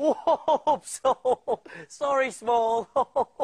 Whoops! Sorry, Small.